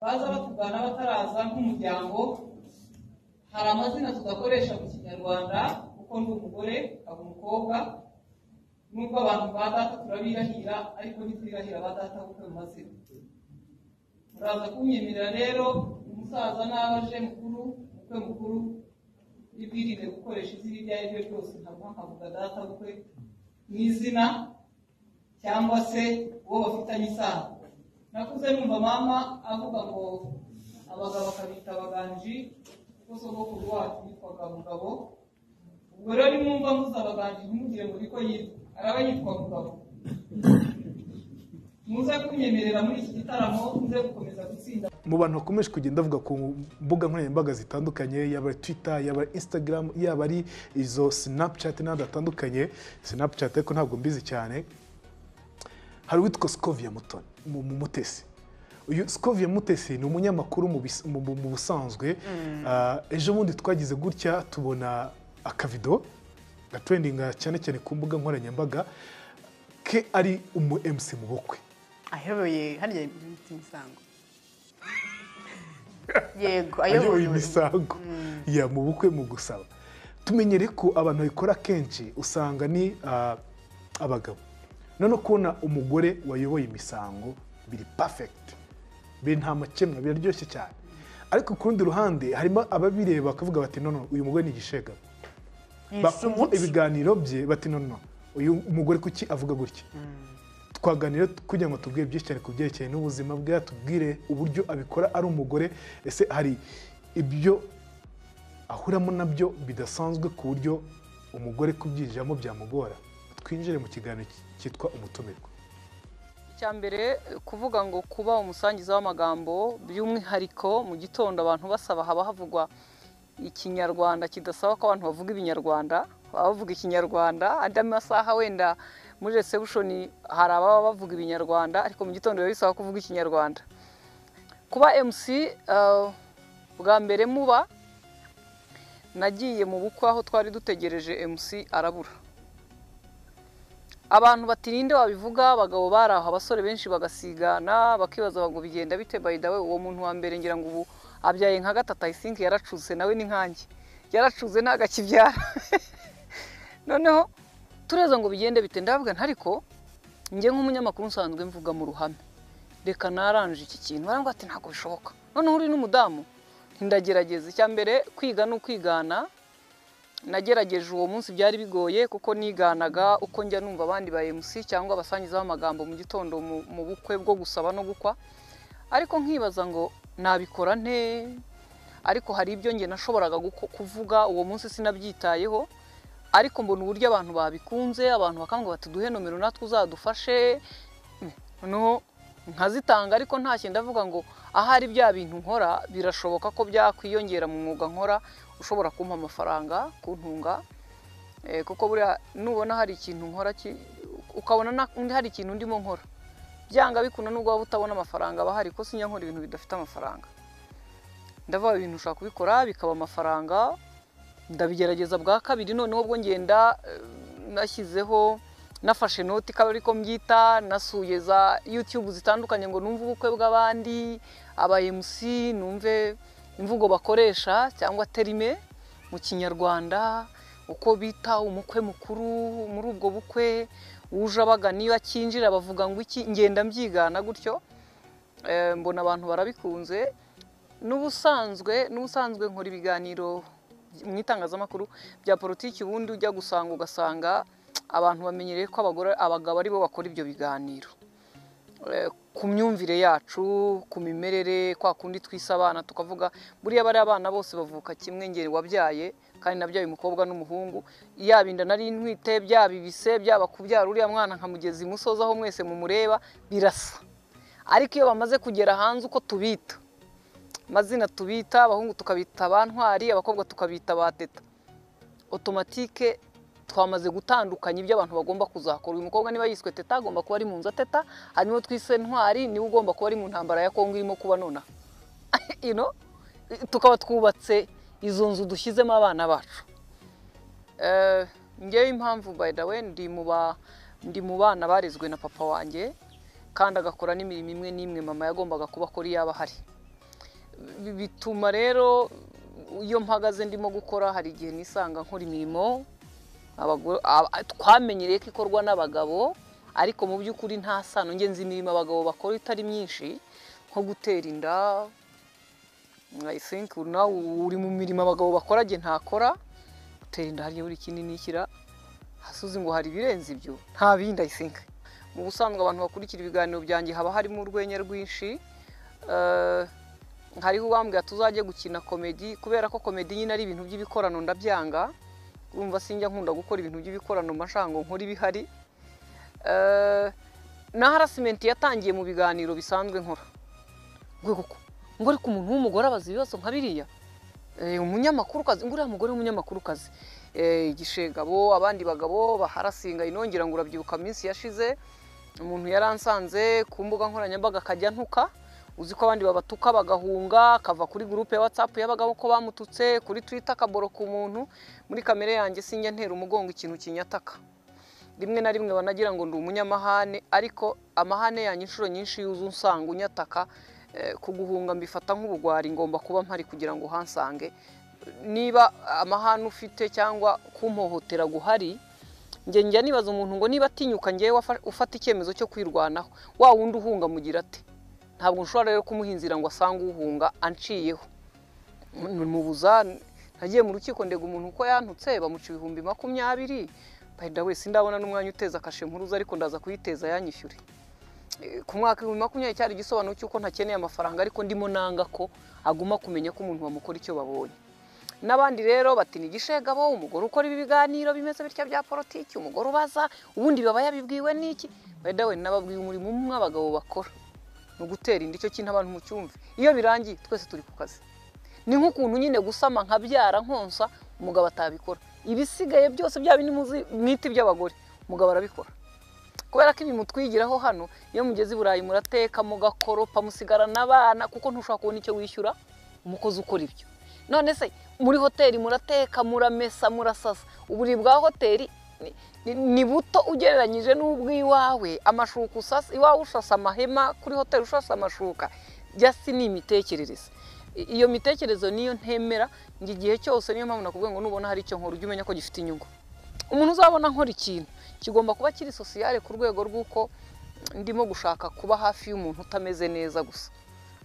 baza batugana bataraza nk'umuryango hari amazina tudakoresha mu kinyarwanda kuko ndi umugore aba umukobwa nubwo abantu ba data turabirahira ariko ntitwirahira ba data bukwe mu mazina. Muraza kunyemerera rero umusaza n'aho aje mukuru umukwe mukuru ibwirinde gukoresha izina iryo ari ryo ryose. Ntabwo nkavuga data bukwe mu izina cyangwa se uwo bafitanye isano. Nakuze numva mama avuga ngo abagabo akabita abaganji kuko sogokuru wacu yitwaga mugabo. Ubwo rero nimwumva muzi abaganji ntimugire ngo niko yitwa. Araba yitwa mugabo? Muze kunyemerera muri iki gitaramo muze gukomeza gutsinda. Mu bantu bakomeje kugenda bavuga ku mbuga nkoranyambaga zitandukanye yaba twita yaba instagram yaba ari izo snapchat n'ahandi hatandukanye. Snapchat ariko ntabwo mbizi cyane. Hari uwitwa scovia mutoni. Mu mu mutesi. Uyu scovia mutesi ni umunyamakuru mu busanzwe. Ah, ejo bundi twagize gutya tubona akavido gatrendinga cyane cyane ku mbuga nkoranyambaga ke ari umu mc mu bukwe. Ayoboye hariya imisango yego ayoboye. Imisango ya mu bukwe mu gusaba. Tumenyere ko abantu babikora kenshi usanga ni ah, abagabo. None kubona umugore wayoboye imisango biri perfect. Biri nta makemwa biraryoshye cyane. Ariko ku rundi ruhande harimo ababireba bakavuga bati none uyu mugore ni igishega. Bakumva ibiganiro bye bati none uyu mugore kuki avuga gutya? Twaganira kugira ngo tubwire byinshi cyane ku byerekeye n'ubuzima bwe tubwire uburyo abikora ari umugore. Ese hari ibyo ahuramo na byo bidasanzwe ku buryo umugore kubyinjiramo byamugora? Twinjire mu kiganiro cyitwa umutumirwa. Icya mbere kuvuga ngo kuba umusangiza w'amagambo by'umwihariko mu gitondo abantu basaba haba havugwa ikinyarwanda kidasaba ko abantu bavuga ibinyarwanda. Baba bavuga ikinyarwanda andi masaha wenda muri resebushoni hari ababa bavuga ibinyarwanda ariko mu gitondo biba bisaba kuvuga ikinyarwanda. Kuba mc eh, bwa mbere muba nagiye mu bukwe aho twari dutegereje mc arabura. Abantu bati ninde wabivuga abagabo bari aho abasore benshi bagasigana bakibaza ngo bigenda bite? Way uwo muntu wa mbere ngira ngo ubu abyaye nka gatatu think yaracuze nawe ni nkanjye. Yaracuze ntabwo akibyara noneho tureza ngo bigende bite? Ndavuga nti ariko njye nk'umunyamakuru nsanzwe mvuga mu ruhame. Reka naranje iki kintu. Barambwira ati ntabwo bishoboka. Noneho uri n'umudamu ntindagerageza icya mbere kwiga ni ukwigana nagerageje uwo munsi byari bigoye kuko niganaga uko njya numva abandi ba MC cyangwa abasangizaho amagambo mu gitondo mu- bukwe bwo gusaba no gukwa. Ariko nkibaza ngo nabikora nte? Ariko hari ibyo njye nashoboraga kuvuga uwo munsi sinabyitayeho. Ariko mbona uburyo abantu babikunze abantu bakambwira bati duhe nomero natwe uzadufashe. Nkazitanga ariko ntacyo ndavuga ngo ahari bya bintu nkora birashoboka ko byakwiyongera mu mwuga nkora. Ushobora kumpa amafaranga kuntunga Eh, kuko buriya nubona hari ikintu nkora ukabona hari ikintu ndimo nkora. Byanga bikunda nubwo waba utabona amafaranga aba ahari ko sinya nkora ibintu bidafite amafaranga. Ndavuga ibintu ushobora kubikora bikaba amafaranga ndabigerageza bwa kabiri noneho ubwo ngenda eh, nashyizeho nafashe noti ikaba ariko mbyita nasuye za yutube zitandukanye ngo numve ubukwe bw'abandi aba MC numve imvugo bakoresha cyangwa terime mu kinyarwanda uko bita umukwe mukuru muri ubwo bukwe uje abagana iyo akinjira bavuga ngo iki ngenda mbyigana gutyo Eh, mbona abantu barabikunze. N'ubusanzwe n'ubusanzwe nkora ibiganiro mu itangazamakuru bya politiki ubundi ujya gusanga ugasanga abantu bamenyereye ko abagabo ari bo bakora ibyo biganiro. Eh, ku myumvire yacu ku mimerere kwa kundi twise abana tukavuga buriya bariya abana bose bavuka kimwe ngeri wabyaye kandi nabyaye umukobwa n'umuhungu. Yaba inda nari ntwite byaba ibise byaba kubyara uriya mwana nkamugeza imusozi aho mwese mumureba birasa. Ariko iyo bamaze kugera hanze uko tubita. Amazina tubita abahungu tukabita ba ntwari abakobwa tukabita ba teta otomatike twamaze gutandukanya ibyo abantu bagomba kuzakora. Uyu mukobwa niba yiswe teta agomba kuba ari mu nzu ateta hanyuma twise ntwari ni we ugomba kuba ari mu ntambara ya kongo irimo kuba nonaha. Tukaba twubatse izo nzu dushyizemo abana bacu. Eh, ngewe impamvu by the way ndi mu bana barezwe na papa wanjye kandi agakora n'imirimo imwe n'imwe mama yagombaga kuba akora iyo aba ahari. Bi- bituma rero iyo mpagaze ndimo gukora hari igihe nisanga nkora imirimo twamenyereye ko ikorwa n'abagabo ariko mu by'ukuri nta sano. Njye nzi imirimo abagabo bakora itari myinshi nko gutera inda nawe uri mu mirimo abagabo bakora njye ntakora gutera inda hariya buri kindi nikira hasuze ngo hari ibirenze ibyo nta bindi think. Mu busanzwe abantu bakurikira ibiganiro byanjye haba harimo urwenya rwinshi Eh, hariho uwambwira tuzajye gukina komedi kubera ko komedi nyine ari ibintu by'ibikorano ndabyanga urumva sinjya nkunda gukora ibintu by'ibikorano mashango nkora ibihari. Eh, na harasimenti yatangiye mu biganiro bisanzwe nkora. Ngo ariko umuntu w'umugore abaza ibibazo nka biriya. Eh, umunyamakurukazi ngo uriya mugore w'umunyamakurukazi Eh, igishegabo abandi bagabo baharasinga inongera ngo urabyibuka minsi yashize. Umuntu yaransanze ku mbuga nkoranyambaga akajya ntuka. Uzi ko abandi babatuka bagahunga akava kuri gurupe ya watsapu y'abagabo ko bamututse kuri twita akaboroka umuntu muri kamere yanjye sinjya ntera umugongo ikintu kinyataka. Rimwe na rimwe banagira ngo ndi umunyamahane ariko amahane yanjye inshuro nyinshi yuzu unsanga unyataka. Eh, kuguhunga mbifata nk'ubugwari ngomba kuba mpari kugira ngo uhansange. Niba amahane ufite cyangwa kumpohotera guhari njya nibaza umuntu ngo niba atinyuka ngewe ufata icyemezo cyo kwirwanaho. Wa wundi uhunga mugira ate? Ntabwo nshobora rero kumuha inzira ngo asange uhunga anciyeho. Mubuza nagiye mu rukiko ndega umuntu uko yantutse bamuca ibihumbi makumyabiri bahida wese ndabona n'umwanya uteza kashe mpuruza ariko ndaza kuyiteza yanyishyure Eh, ku mwaka ibihumbi makumyabiri cyari igisobanuro cy'uko ntakeneye amafaranga ariko ndimo nanga ko aguma kumenya ko umuntu bamukora icyo babonye. N'abandi rero bati ni igishegabo umugore ukora ibi biganiro bimeze bitya bya politiki umugore ubaza ubundi baba yabibwiwe n'iki? Bahida we nababwiye umurimo umwe abagabo bakora. Ni ugutera inda icyo kintu abantu mucyumve. Iyo birangiye twese turi ku kazi. Ni nk'ukuntu nyine gusama nkabyara nkonsa umugabo atabikora. Ibisigaye byose bya bindi mwita iby'abagore umugabo arabikora. Kubera ko ibi mutwigiraho hano iyo mugeze i burayi murateka mugakoropa musigarana abana kuko ntushobora kubona icyo wishyura umukozi ukora ibyo. None se muri hoteli murateka muramesa murasasa uburiri bwa hoteli ni- buto ugereranyije n'ubw'iwawe amashuka usasa iwawe ushasa amahema kuri hoteli ushasa amashuka. Jyasi ni imitekerereze. Iyo mitekerezo niyo ntemera ngo igihe cyose niyo mpamvu nakubwiye ngo nubona hari icyo nkora ujye umenya ko gifite inyungu. Umuntu uzabona nkora ikintu kigomba kuba kiri sosiyale ku rwego rw'uko ndimo gushaka kuba hafi y'umuntu utameze neza gusa.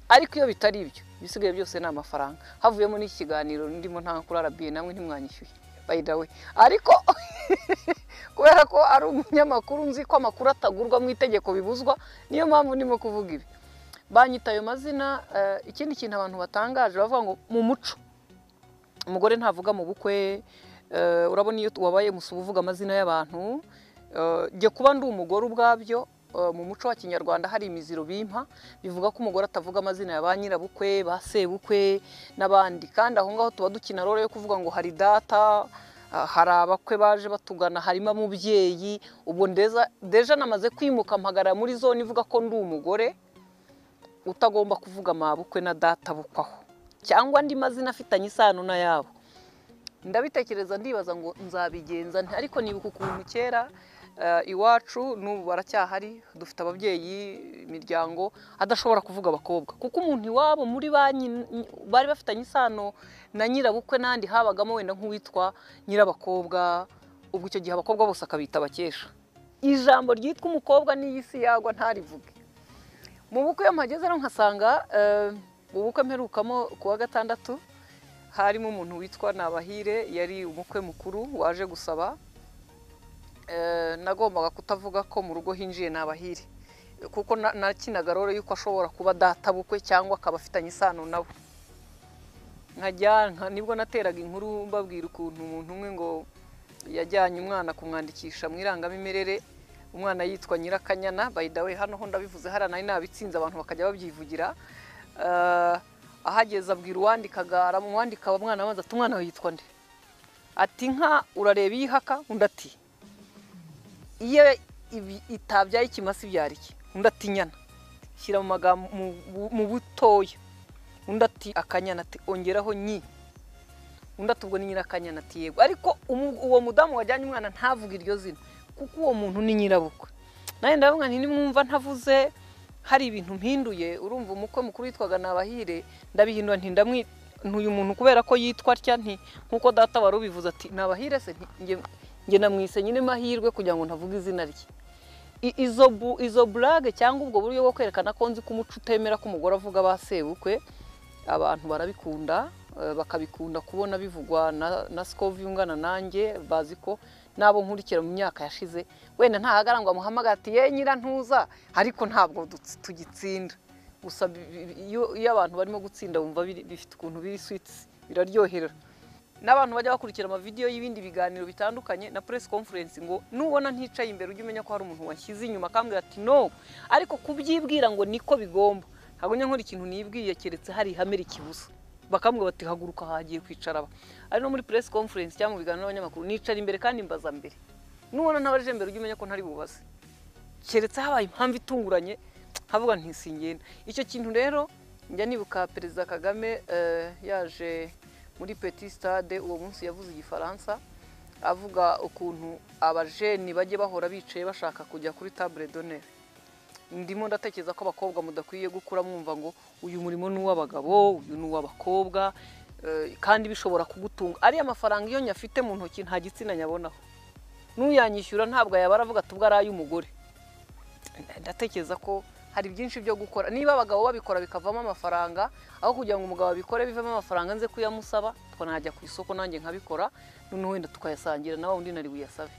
Ariko iyo bitari ibyo ibisigaye byose ni amafaranga. Havuyemo n'iki kiganiro ndimo nta kuri arabiye namwe ntimwanyishyuye. Way ariko kubera ko ari umunyamakuru nzi ko amakuru atagurwa mu itegeko bibuzwa niyo mpamvu ndimo kuvuga ibi. Banyita ayo mazina eh, ikindi kintu abantu batangaje bavuga ngo mu muco. Umugore ntavuga mu bukwe eh, urabona iyo wabaye musuba uvuga amazina y'abantu eh, jye kuba ndi umugore ubwabyo mu muco wa kinyarwanda hari imiziro bimpa bivuga ko umugore atavuga amazina ya ba nyirabukwe ba sebukwe n'abandi. Kandi aho ngaho tuba dukina rero yo kuvuga ngo hari data ah, hari abakwe baje batugana harimo umubyeyi ubwo deja namaze kwimuka mpagarara muri zone ivuga ko ndi umugore utagomba kuvuga amabukwe na data bukwaho cyangwa andi mazina afitanye isano n'ayabo ndabitekereza ndibaza ngo nzabigenza ariko nibuka ukuntu kera eh, iwacu n'ubu baracyahari dufite ababyeyi imiryango adashobora kuvuga abakobwa. Kuko umuntu iwabo muri ba nyi- bari bafitanye isano na nyirabukwe n'andi habagamo wenda nk'uwitwa nyirabakobwa ubwo icyo gihe abakobwa bose akabita abakesha ijambo ryitwa umukobwa n'iyi si yagwa ntarivuge. Mu bukwe iyo mpageze rero nkasanga eh, mu bukwe mperukamo ku wa gatandatu harimo umuntu witwa Nabahire yari umukwe mukuru waje gusaba. Eh, nagombaga kutavuga ko mu rugo hinjiye Nabahire kuko na- nakinaga rero yuko ashobora kuba data bukwe cyangwa akaba afitanye isano nawe nkajya nka- ni bwo nateraga inkuru mbabwira ukuntu umuntu umwe ngo yajyanye umwana kumwandikisha mu irangamimerere umwana yitwa Nyirakanyana way hano ho ndabivuze hariya nari nabitsinze abantu bakajya babyivugira. Eh, ahageze abwira uwandikaga aramwandika uwo mwana amaze ati umwana yitwa nde? Ati nka urareba iyi ihaka? Undi ati iyo itabyaye ikimasa ibyara iki? Undi ati inyana shyira mu magambo mu- butoya undi ati akanyana ati ongeraho nyi. Undi ati ubwo ni nyirakanyana ati yego. Ariko uwo mudamu wajyanye umwana ntavuge iryo zina. Kuko uwo muntu ni nyirabukwe. Nanjye ndavuga nti nimwumva ntavuze hari ibintu mpinduye urumva umukwe mukuru witwaga nabahire ndabihindura nti ndamwi ntuyu muntu kubera ko yitwa atya nti nk'uko data wari ubivuze ati nabahire se njye namwise nyine mahirwe kugira ngo ntavuge izina rye. Izo izo burage cyangwa ubwo buryo bwo kwerekana ko nzi ko umuco utemera ko umugore avuga ba sebukwe abantu barabikunda eh, bakabikunda kubona bivugwa na, na sikovi ungana nanjye bazi ko n'abo nkurikira mu myaka yashize wenda ntahagara ngo amuhamagare ati ye nyirantuza ariko ntabwo tugitsinda. Gusa iyo abantu barimo gutsinda biri- bifite ukuntu biri switsi biraryohera. N'abantu bajya bakurikira amavideyo y'ibindi biganiro bitandukanye na press conference ngo nubona nticaye imbere ujye umenya ko hari umuntu washyize inyuma akambwira ati no. Ariko kubyibwira ngo niko bigomba. Ntabwo njya nkora ikintu nibwiye keretse hari ihame rikibuza bakambwira bati haguruka hagiye kwicara aba. Ari no muri press conference cyangwa mu biganiro n'abanyamakuru nicara imbere kandi mbaza mbere. Nubona ntabarije imbere ujye umenya ko ntari bubaze. Keretse habaye impamvu itunguranye havuga ntisingenda icyo kintu rero njya nibuka perezida kagame eh, yaje muri petit stade uwo munsi yavuze igifaransa avuga ukuntu abajeni bajye bahora bicaye bashaka kujya kuri table d'honneur. Ndimo ndatekereza ko abakobwa mudakwiye gukura mwumva ngo uyu murimo ni uw'abagabo uyu ni uw'abakobwa eh, kandi bishobora kugutunga. Ariya mafaranga iyo nyafite mu ntoki nta gitsina nyabonaho. N'uyanyishyura ntabwo yaba aravuga ati ubwo ari ay'umugore. Ndatekereza ko hari byinshi byo gukora. Niba abagabo babikora bikavamo amafaranga aho kugira ngo umugabo abikore bivemo amafaranga nze kuyamusaba twanajya ku isoko nanjye nkabikora noneho wenda tukayasangira na wa wundi nari buyasabe.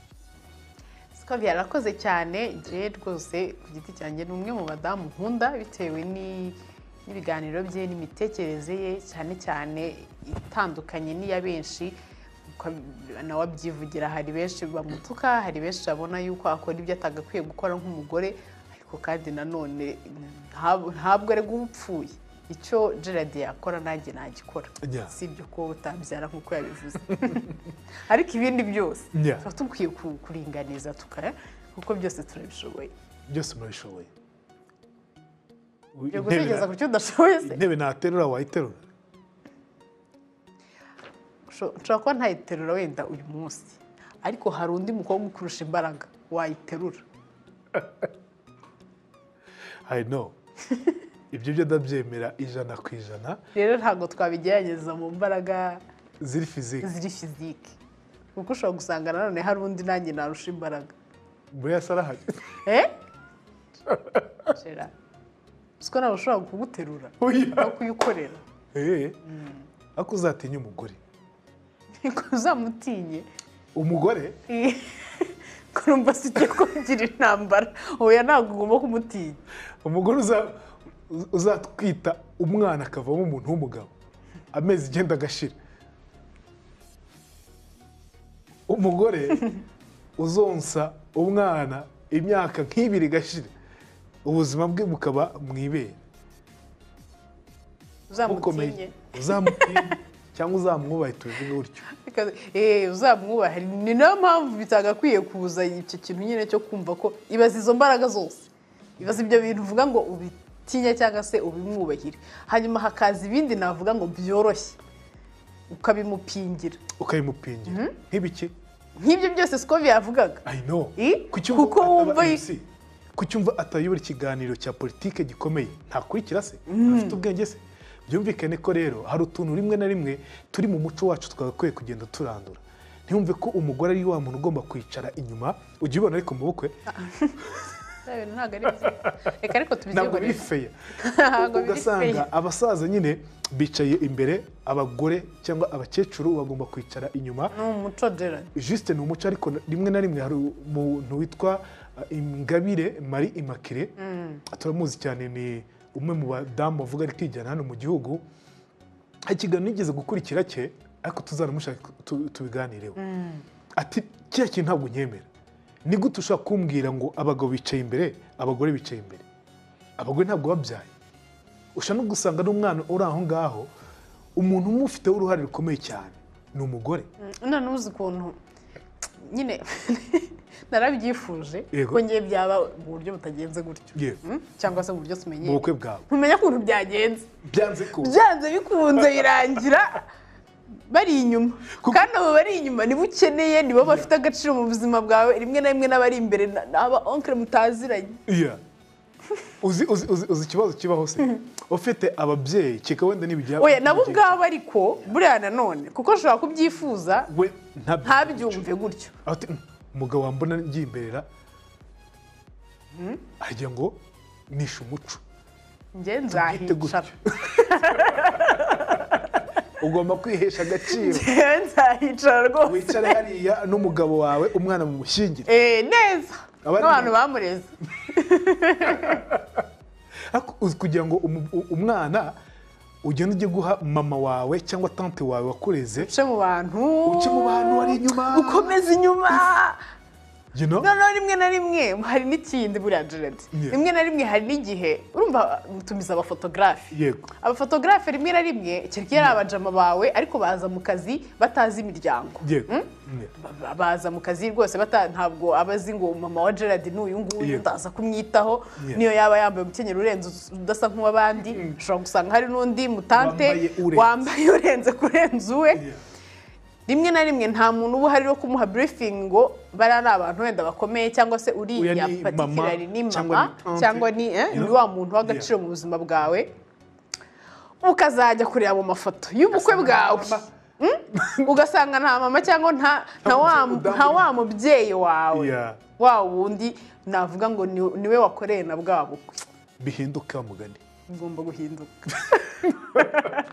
Sikovi yarakoze cyane je rwose ku giti cyanjye ni umwe mu badamu nkunda bitewe ni- n'ibiganiro bye n'imitekerereze ye cyane cyane itandukanye n'iya benshi nawe abyivugira hari benshi bamutuka hari benshi babona yuko akora ibyo atagakwiye gukora nk'umugore ariko kandi nanone ntab- ntabwo ari upfuye icyo Gerard yakora nanjye nagikora. Si ibyo ko utabyara nk'uko yabivuze. Ariko ibindi byose tuba dukwiye ku- kuringaniza tukaya kuko byose turabishoboye. Byose murabishoboye. Gutekereza ku cyo udashoboye se? Intebe naterura wayiterura nshobora kuba ntayiterura wenda uyu munsi. Ariko hari undi mukobwa ukurusha imbaraga wayiterura. i know. Ibyo byo ndabyemera ijana ku ijana. Rero ntabwo twabigerageza mu mbaraga ziri fizike ziri fizike kuko ushobora gusanga nanone hari undi nanjye narusha imbaraga. Muri yasi arahari eh? Gerard, uzi ko nawe ushobora kuguterura. Oya. no kuyikorera. Eee ariko uzatinya umugore. Uzamutinye. Umugore? Kurumva si icyo kugira intambara oya ntabwo ugomba kumutinya. Umugore uza- uzatwita umwana akavamo umuntu w'umugabo. Amezi icyenda agashira. Umugore uzonsa umwana imyaka nk'ibiri igashira. Ubuzima bwe bukaba mu ibere. Uzamutinye. cyangwa uzamwubahe tubivuge gutyo. Eh, uzamwubahe. Ni na yo mpamvu bitagakwiye kuza icyo kintu nyine cyo kumva ko ibaza izo mbaraga zose. Ibaza ibyo bintu uvuga ngo ubitinye cyangwa se ubimwubahire. Hanyuma hakaza ibindi navuga ngo byoroshye. Ukabimupingira. Ukabimupingira. Nk'ibiki? Nk'ibyo byose siko yavugaga. I know. I? Kuki Kuko wumva wumva atayobora ikiganiro cya politike gikomeye? Ntakurikira se. Afite ubwenge se. Byumvikane ko rero hari utuntu rimwe na rimwe turi mu muco wacu twagakwiye kugenda turandura. Ntiyumve ko umugore ari wa muntu ugomba kwicara inyuma ujya ubibona ariko mu bukwe? Ntabwo ari byiza reka ariko ntabwo biri feya ugasanga abasaza nyine bicaye imbere abagore cyangwa abakecuru bagomba kwicara inyuma. Ni umuco Gerard juste ni umuco ariko rimwe na rimwe hari umuntu witwa uh, ingabire marie immaculee turamuzi cyane ni umwe mu badamu bavuga ari kwijyana hano mu gihugu ikiganiro nigeze gukurikira cye ariko tuzanamushaka tu- tubiganireho. Ati kiriya kintu ntabwo nyemera ni gute ushobora kumbwira ngo abagabo bicaye imbere abagore bicaye imbere? Abagore ntabwo babyaye. Ushobora no gusanga n'umwana uri aho ngaho umuntu umufiteho uruhare rukomeye cyane ni umugore. None uzi ukuntu. Nyine narabyifuje ko ngiye byaba mu buryo butagenze gutyo. Yewe. Mm? cyangwa se mu buryo mu tumenyeye bukwe bwawe. Ntumenya ukuntu byagenze. Byanze bikunze birangira. Bari inyuma. Kandi abo bari inyuma nibo ukeneye nibo bafite agaciro mu buzima bwawe rimwe na rimwe n'abari imbere ni aba onkire mutaziranye. Uzi uzi uzi uzi ikibazo kibaho se? Ufite ababyeyi keka wenda n'ibijya oya nabo ubwabo ariko buriya nanone kuko ushobora kubyifuza we ntabyumve gutyo. "Mm, umugabo wambona ngiye imberera agira ngo nishe umuco. Njye nzahicara ugomba kwihesha agaciro. Nzahicara rwose. Wicare hariya n'umugabo wawe umwana mumushyingire. Eh, neza. N'abantu bamureze. Kugira ngo umwana ugende ujye guha mama wawe cyangwa tante wawe wakureze. Uce mu bantu. Uce mu bantu wari inyuma. Ukomeza inyuma? Noneho rimwe na rimwe. Hari n'ikindi buriya Yeah. rimwe na rimwe hari n'igihe urumva mutumiza abafotogarafe yego. Abafotogarafe rimwe na rimwe kereka iyo ari abajama bawe ariko baza mu kazi batazi imiryango. Ba- baza mu kazi rwose ntabwo aba azi ngo mama wa Gerard ni uyu nguyu ndaza kumwitaho. Niyo yaba yambaye umukenyero urenze udasa nk'uw'abandi. Ushobora gusanga hari n'undi mutante Wambaye urenze. kurenza uwe. Rimwe na rimwe nta muntu uba uhari wo kumuha briefing ngo bariya ni abantu wenda bakomeye cyangwa se uriya mama, ni mama cyangwa ni eh, wa muntu w'agaciro mu buzima bwawe ukazajya kureba mu mafoto. Y'ubukwe bwawe Mm? ugasanga nta mama cyangwa nta wa mubyeyi wawe. Wa wundi navuga ngo ni- ni we wakoreye na bwa bukwe. Bihinduka mugani. Ngomba guhinduka.